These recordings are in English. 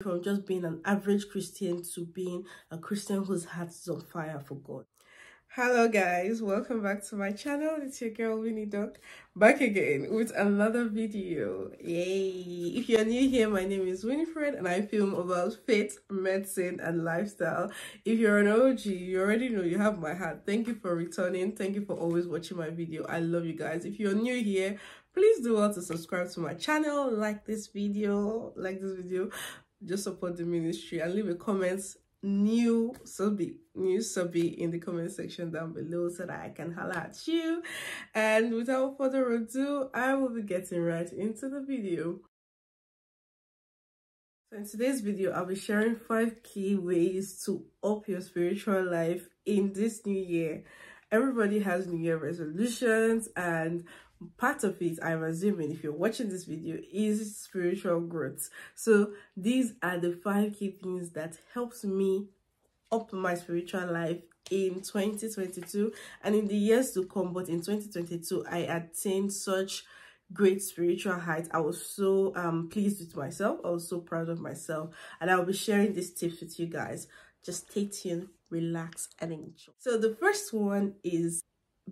from just being an average Christian to being a Christian whose heart is on fire for God. Hello guys, welcome back to my channel. It's your girl WiniDoc back again with another video. Yay! If you're new here, my name is Winifred and I film about faith, medicine and lifestyle. If you're an OG, you already know you have my heart. Thank you for returning. Thank you for always watching my video. I love you guys. If you're new here, please do well to subscribe to my channel, like this video, like this video just support the ministry and leave a comment new subby new subby in the comment section down below so that i can holler at you. And without further ado i will be getting right into the video. So in today's video i'll be sharing five key ways to up your spiritual life in this new year. Everybody has new year resolutions and part of it i'm assuming if you're watching this video is spiritual growth. So these are the five key things that helps me up my spiritual life in 2022 and in the years to come but in 2022 i attained such great spiritual height i was so um pleased with myself. I was so proud of myself. And i'll be sharing these tips with you guys. Just stay tuned relax and enjoy. So the first one is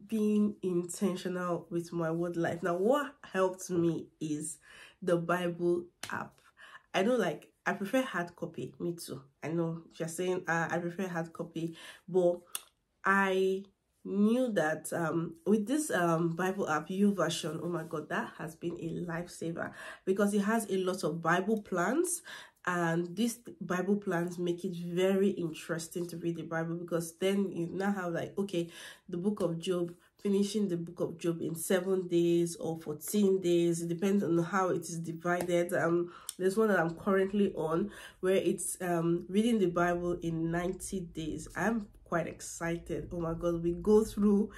being intentional with my word life. Now, what helped me is the Bible app. I know, like, I prefer hard copy. Me too. I know you're saying uh, I prefer hard copy, but I knew that um with this um bible app YouVersion oh my god that has been a lifesaver because it has a lot of bible plans and these bible plans make it very interesting to read the bible because then you now have like okay the book of job finishing the book of job in seven days or 14 days. It depends on how it is divided. Um there's one that i'm currently on where it's um reading the bible in 90 days. I'm quite excited. Oh my god we go through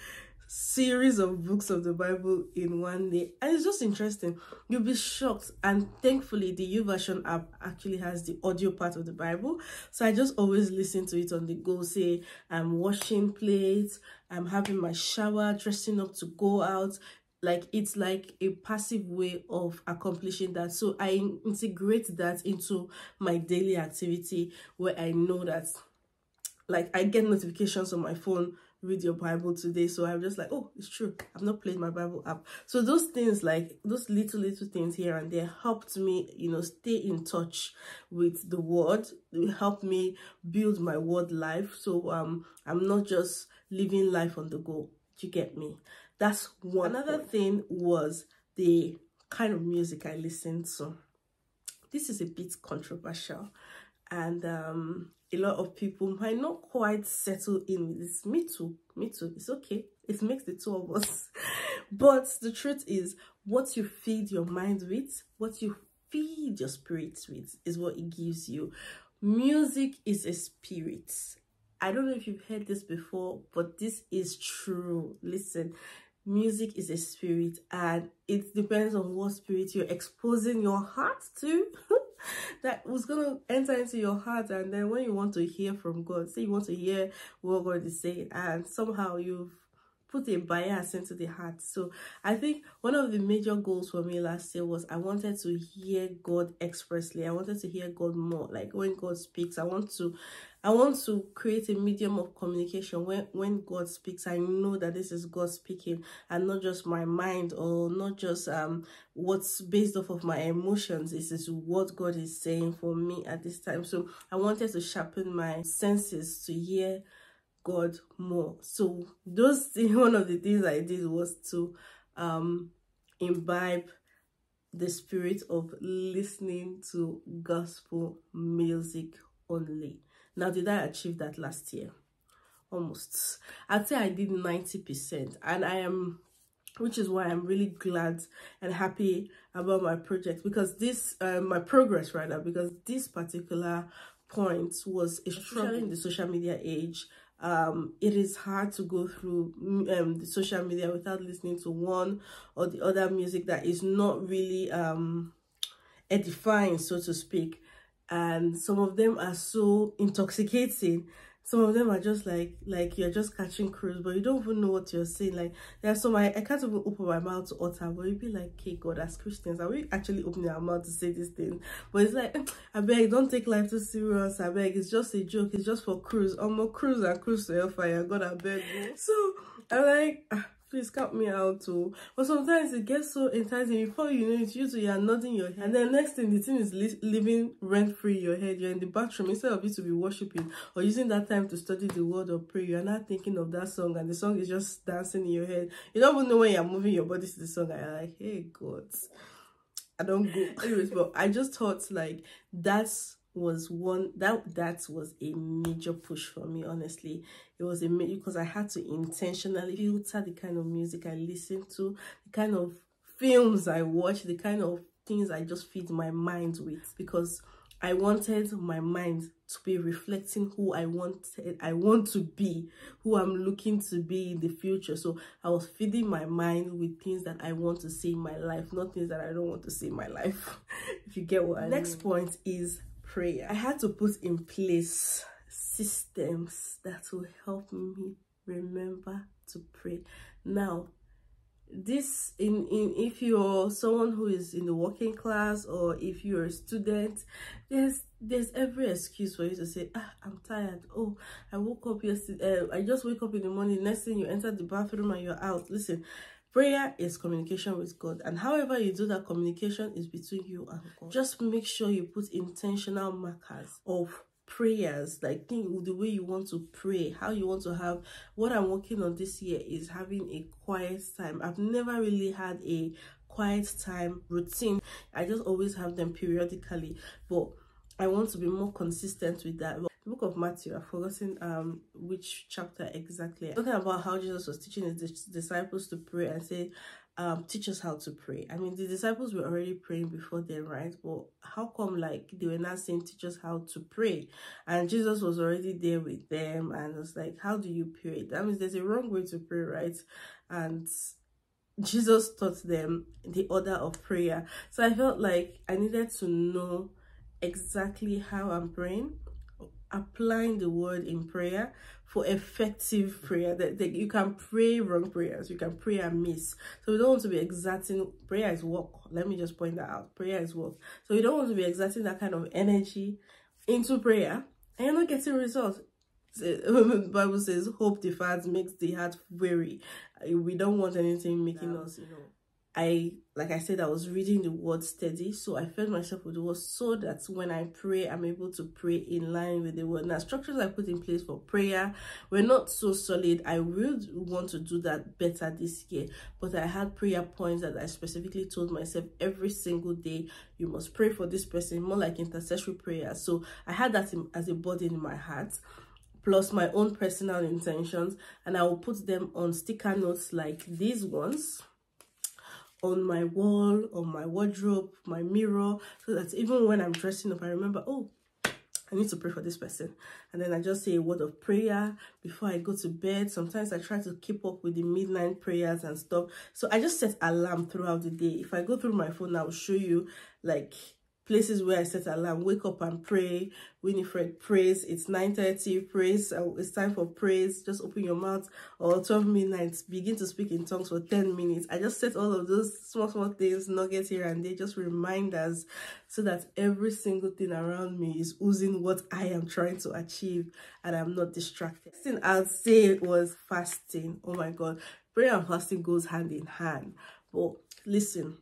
series of books of the Bible in one day. And it's just interesting. You'll be shocked. And thankfully, the YouVersion app actually has the audio part of the Bible. So I just always listen to it on the go. Say, I'm washing plates, I'm having my shower, dressing up to go out. Like it's like a passive way of accomplishing that. So I integrate that into my daily activity where I know that like I get notifications on my phone read your Bible today. So I'm just like, oh, it's true. I've not played my Bible app. So those things, like those little, little things here and there helped me, you know, stay in touch with the word. It helped me build my word life. So um, I'm not just living life on the go. Do you get me? That's one. Another point. thing was the kind of music I listened to. This is a bit controversial and um a lot of people might not quite settle in with this. Me too. Me too. It's okay. It makes the two of us. but the truth is, what you feed your mind with, what you feed your spirit with, is what it gives you. Music is a spirit. I don't know if you've heard this before, but this is true. Listen, music is a spirit and it depends on what spirit you're exposing your heart to. that was going to enter into your heart and then when you want to hear from God, say you want to hear what God is saying and somehow you've put a bias into the heart. So I think one of the major goals for me last year was I wanted to hear God expressly. I wanted to hear God more. Like when God speaks, I want to I want to create a medium of communication when when God speaks. I know that this is God speaking and not just my mind or not just um what's based off of my emotions. This is what God is saying for me at this time. So I wanted to sharpen my senses to hear God more. So those one of the things I did was to um imbibe the spirit of listening to gospel music only now, did I achieve that last year? Almost. I'd say I did 90%. And I am, which is why I'm really glad and happy about my project. Because this, uh, my progress rather, because this particular point was especially in the social media age um it is hard to go through um the social media without listening to one or the other music that is not really um edifying so to speak. And some of them are so intoxicating some of them are just like like you're just catching cruise but you don't even know what you're saying like there's some I, I can't even open my mouth to utter but you'd be like okay god as christians are we actually opening our mouth to say this thing? But it's like i beg don't take life too serious. I beg it's just a joke. It's just for cruise. I'm more cruise and cruise to hellfire. God i beg so i'm like ah, please count me out too but sometimes it gets so enticing before you know it usually you're nodding your head and then next thing the thing is li living rent free your head. You're in the bathroom instead of you to be worshiping or using that time to study the word or pray you're not thinking of that song and the song is just dancing in your head. You don't even know when you're moving your body to the song and you're like hey god. I don't go anyways but i just thought like that's was one that that was a major push for me honestly it was a major because i had to intentionally filter the kind of music i listen to the kind of films i watch the kind of things i just feed my mind with because i wanted my mind to be reflecting who i wanted i want to be who i'm looking to be in the future so i was feeding my mind with things that i want to see in my life not things that i don't want to see in my life if you get what I next mean. point is prayer. I had to put in place systems that will help me remember to pray. Now, this in in if you're someone who is in the working class or if you're a student there's there's every excuse for you to say ah i'm tired oh i woke up yesterday uh, i just wake up in the morning next thing you enter the bathroom and you're out listen Prayer is communication with God, and however you do that communication is between you and God. Just make sure you put intentional markers of prayers like think the way you want to pray how you want to have what i'm working on this year is having a quiet time. I've never really had a quiet time routine. I just always have them periodically but i want to be more consistent with that book of Matthew, I've forgotten um which chapter exactly. Talking about how Jesus was teaching his disciples to pray and say, um, teach us how to pray. I mean, the disciples were already praying before them, right? But how come like they were not saying teach us how to pray? And Jesus was already there with them and was like, how do you pray? That means there's a wrong way to pray, right? And Jesus taught them the order of prayer. So I felt like I needed to know exactly how I'm praying applying the word in prayer for effective prayer that, that you can pray wrong prayers you can pray and miss so we don't want to be exacting prayer is work. Let me just point that out. Prayer is work. So you don't want to be exacting that kind of energy into prayer. And you're not getting results. The bible says hope deferred makes the heart weary. We don't want anything making us you know I, like I said, I was reading the word steady. So I fed myself with the word so that when I pray, I'm able to pray in line with the word. Now, structures I put in place for prayer were not so solid. I will want to do that better this year. But I had prayer points that I specifically told myself every single day, you must pray for this person, more like intercessory prayer. So I had that in, as a burden in my heart plus my own personal intentions and I will put them on sticker notes like these ones on my wall, on my wardrobe, my mirror, so that even when I'm dressing up, I remember, oh, I need to pray for this person. And then I just say a word of prayer before I go to bed. Sometimes I try to keep up with the midnight prayers and stuff. So I just set alarm throughout the day. If I go through my phone, I'll show you like places where I set alarm, wake up and pray. Winifred prays. It's 9.30, praise. Uh, it's time for praise. Just open your mouth. Or 12 minutes, begin to speak in tongues for 10 minutes. I just set all of those small, small things, nuggets here and there, just reminders so that every single thing around me is oozing what I am trying to achieve and I'm not distracted. The thing I'll say was fasting. Oh my God. Prayer and fasting goes hand in hand. But listen,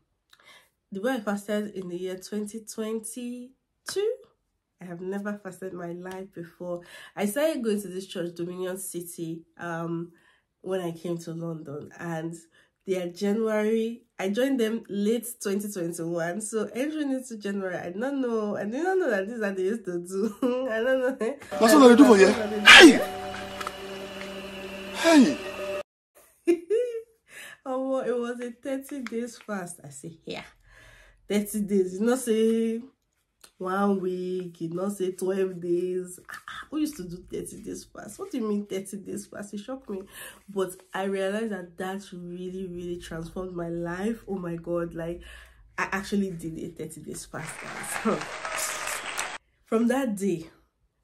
the way I fasted in the year 2022, I have never fasted my life before. I started going to this church, Dominion City, um, when I came to London. And their January, I joined them late 2021. So entering into January, I don't know. I did not know that this is what they used to do. I don't know. That's what they do for you. Hey! Hey! oh, well, it was a 30 days fast. I say, yeah. 30 days. You know say one week you know say 12 days. Ah, ah, who used to do 30 days fast? What do you mean 30 days fast? It shocked me. But i realized that that really really transformed my life. Oh my god like i actually did a 30 days fast guys. From that day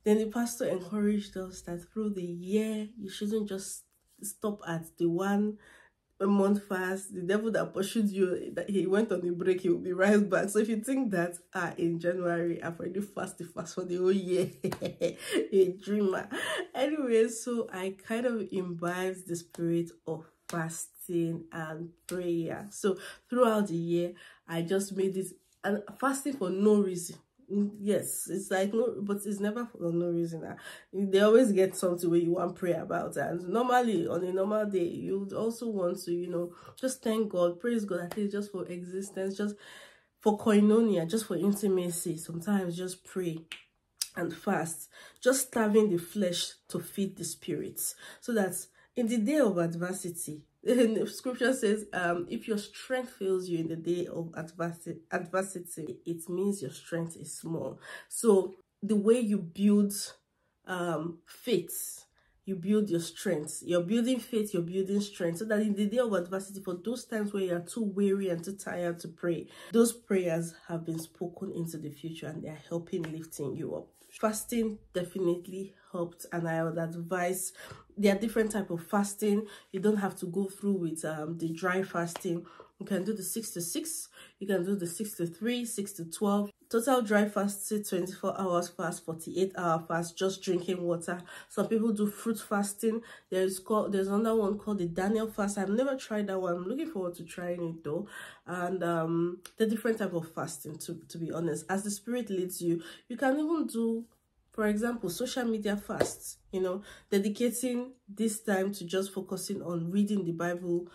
then the pastor encouraged us that through the year you shouldn't just stop at the one a month fast the devil that pursued you that he went on a break he will be right back. So if you think that ah in january i've already fasted fast for the whole year a dreamer. Anyway so i kind of imbibed the spirit of fasting and prayer. So throughout the year i just made this and fasting for no reason yes it's like no but it's never for no reason. Uh, they always get something where you want pray about. And normally on a normal day you would also want to you know just thank god praise god at least just for existence just for koinonia just for intimacy. Sometimes just pray and fast just starving the flesh to feed the spirits so that in the day of adversity the scripture says um if your strength fails you in the day of adversity it means your strength is small. So the way you build um faith you build your strength. You're building faith you're building strength. So that in the day of adversity for those times where you're too weary and too tired to pray those prayers have been spoken into the future and they're helping lifting you up. Fasting definitely helped and i would advise there are different type of fasting. You don't have to go through with um the dry fasting. You can do the six to six. You can do the six to three six to 12 total dry fast 24 hours fast 48 hour fast just drinking water. Some people do fruit fasting. There's called there's another one called the daniel fast. I've never tried that one. I'm looking forward to trying it though. And um the different type of fasting to to be honest. As the spirit leads you you can even do for example social media fasts you know dedicating this time to just focusing on reading the bible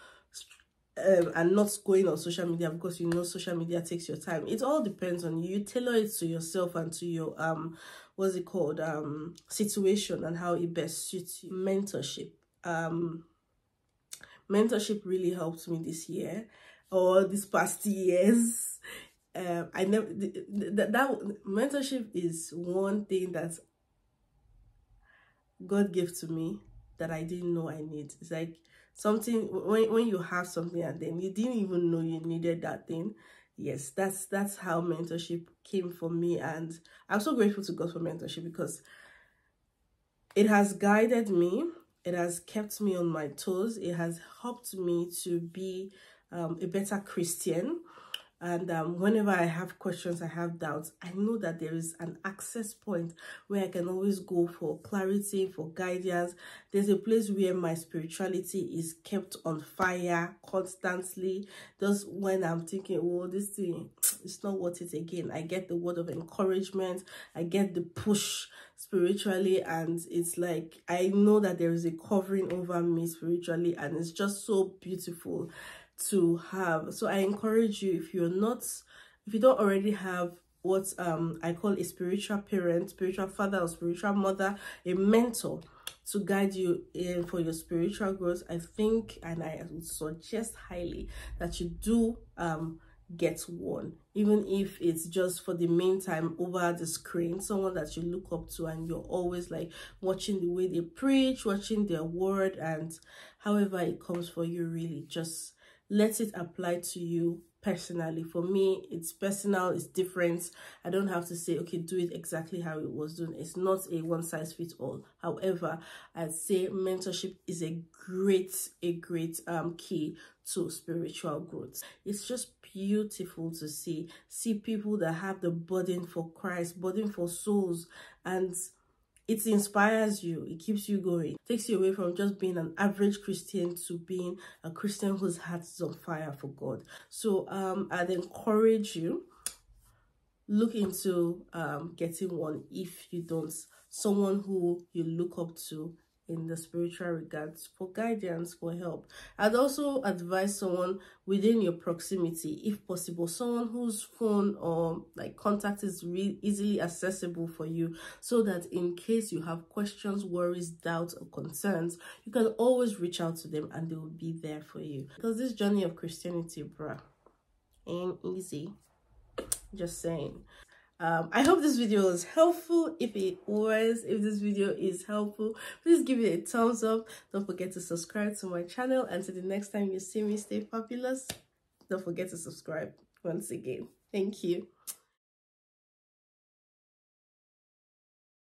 um, and not going on social media because you know social media takes your time. It all depends on you. You tailor it to yourself and to your um what's it called um situation and how it best suits you. Mentorship. Um mentorship really helped me this year or this past years um, I never that, that mentorship is one thing that God gave to me that I didn't know I need. It's like something when when you have something and then you didn't even know you needed that thing. Yes, that's that's how mentorship came for me, and I'm so grateful to God for mentorship because it has guided me. It has kept me on my toes. It has helped me to be um, a better Christian and um, whenever i have questions i have doubts i know that there is an access point where i can always go for clarity for guidance. There's a place where my spirituality is kept on fire constantly. Just when i'm thinking oh this thing it's not worth it again i get the word of encouragement i get the push spiritually and it's like i know that there is a covering over me spiritually and it's just so beautiful to have. So i encourage you if you're not if you don't already have what um i call a spiritual parent spiritual father or spiritual mother a mentor to guide you in for your spiritual growth i think and i would suggest highly that you do um get one. Even if it's just for the meantime over the screen someone that you look up to and you're always like watching the way they preach watching their word and however it comes for you really just let it apply to you personally. For me it's personal it's different. I don't have to say okay do it exactly how it was done. It's not a one size fits all. However i'd say mentorship is a great a great um key to spiritual growth. It's just beautiful to see see people that have the burden for christ burden for souls and it inspires you it keeps you going it takes you away from just being an average christian to being a christian whose heart is on fire for god. So um i'd encourage you look into um getting one if you don't someone who you look up to in the spiritual regards for guidance for help i'd also advise someone within your proximity. If possible someone whose phone or like contact is really easily accessible for you so that in case you have questions worries doubts or concerns you can always reach out to them and they will be there for you. Because this journey of christianity bruh ain't easy. Just saying um i hope this video was helpful. If it was if this video is helpful please give it a thumbs up. Don't forget to subscribe to my channel. And until the next time you see me stay fabulous. Don't forget to subscribe once again. Thank you